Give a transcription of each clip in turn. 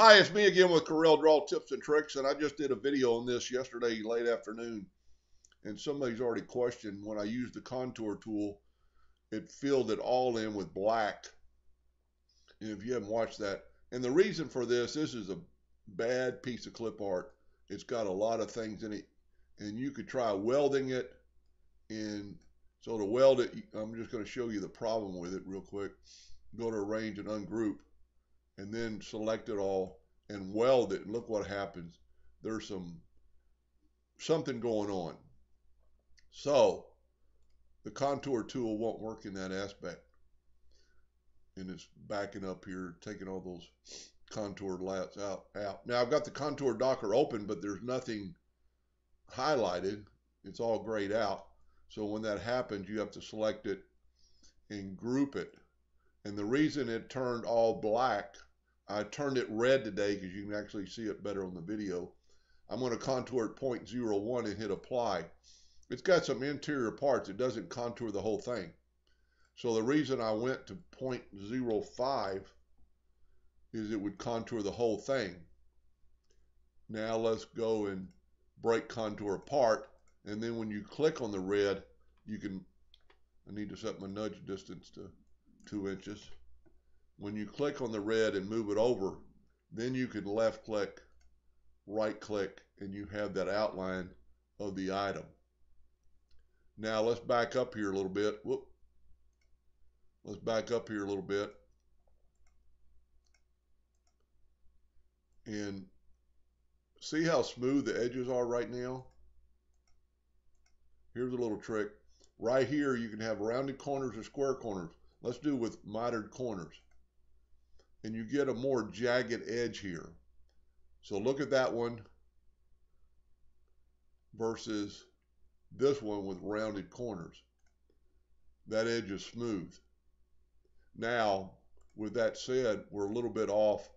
Hi, it's me again with Corel Draw Tips and Tricks, and I just did a video on this yesterday late afternoon, and somebody's already questioned when I used the contour tool, it filled it all in with black. And if you haven't watched that, and the reason for this, this is a bad piece of clip art. It's got a lot of things in it, and you could try welding it, and so to weld it, I'm just going to show you the problem with it real quick. Go to arrange and ungroup and then select it all and weld it and look what happens. There's some something going on. So the contour tool won't work in that aspect. And it's backing up here, taking all those contour layouts out, out. Now I've got the contour docker open, but there's nothing highlighted. It's all grayed out. So when that happens, you have to select it and group it. And the reason it turned all black I turned it red today because you can actually see it better on the video. I'm going to contour at 0.01 and hit apply. It's got some interior parts. It doesn't contour the whole thing. So the reason I went to 0.05 is it would contour the whole thing. Now let's go and break contour apart. And then when you click on the red, you can, I need to set my nudge distance to two inches when you click on the red and move it over, then you can left click, right click, and you have that outline of the item. Now let's back up here a little bit. Whoop. Let's back up here a little bit. And see how smooth the edges are right now? Here's a little trick. Right here, you can have rounded corners or square corners. Let's do with mitered corners and you get a more jagged edge here. So look at that one versus this one with rounded corners. That edge is smooth. Now, with that said, we're a little bit off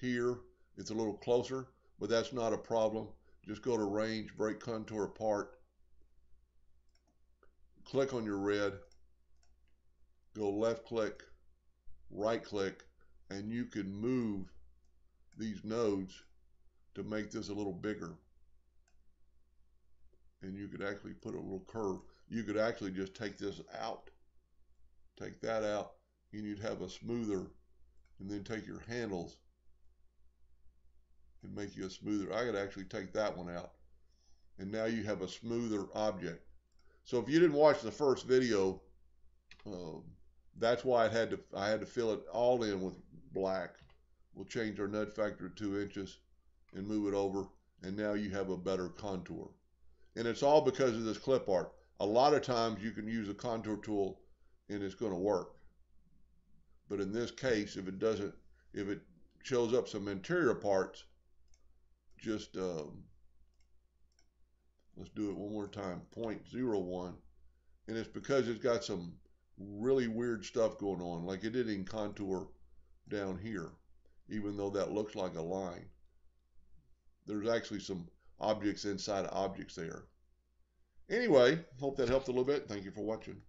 here. It's a little closer, but that's not a problem. Just go to range, break contour apart, click on your red, go left click, right click, and you can move these nodes to make this a little bigger. And you could actually put a little curve. You could actually just take this out, take that out, and you'd have a smoother, and then take your handles and make you a smoother. I could actually take that one out. And now you have a smoother object. So if you didn't watch the first video, um, that's why had to I had to fill it all in with black. We'll change our nudge factor to two inches and move it over. And now you have a better contour. And it's all because of this clip art. A lot of times you can use a contour tool and it's going to work. But in this case, if it doesn't, if it shows up some interior parts, just um, let's do it one more time, 0.01. And it's because it's got some really weird stuff going on. Like it did in contour down here, even though that looks like a line. There's actually some objects inside of objects there. Anyway, hope that helped a little bit. Thank you for watching.